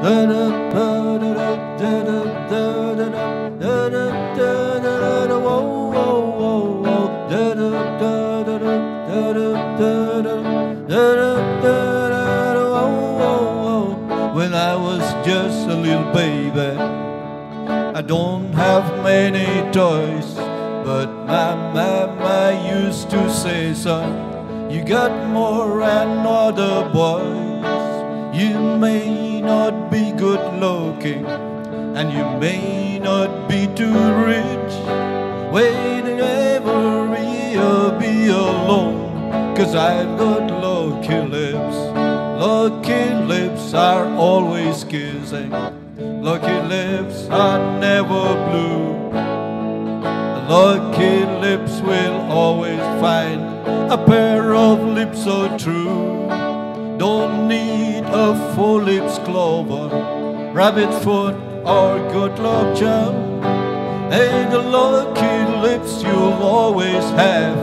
When I was just a little baby, I don't have many toys, but my mama used to say, son, you got more than other boys. You may not be good looking, and you may not be too rich. Wait ever you'll be alone, cause I've got lucky lips. Lucky lips are always kissing. Lucky lips are never blue. Lucky lips will always find a pair of lips so true. Don't need a four lips clover, rabbit foot, or good luck charm. Hey, the lucky lips you'll always have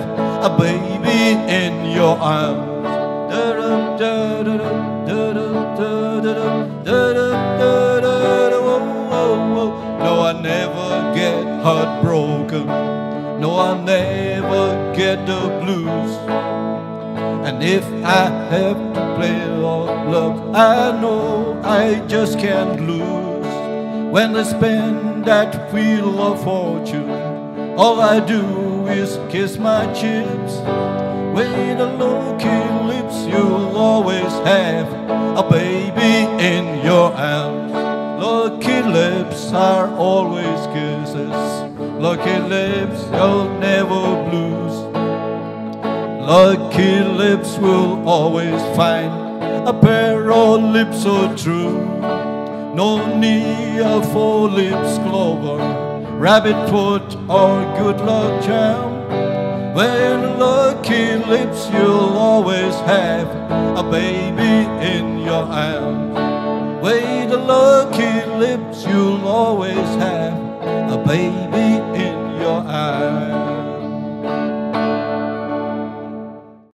a baby in your arms. Whoa, whoa, whoa. No, I never get heartbroken. No, I never get the blues. And if I have to play all love, I know I just can't lose. When I spend that wheel of fortune, all I do is kiss my chips. With the lucky lips, you'll always have a baby in your arms. Lucky lips are always kisses. Lucky lips, you'll never blues. Lucky lips will always find a pair of lips so true. No need for lips clover, rabbit foot, or good luck charm. When lucky lips, you'll always have a baby in your arms. With the lucky lips, you'll always have a baby.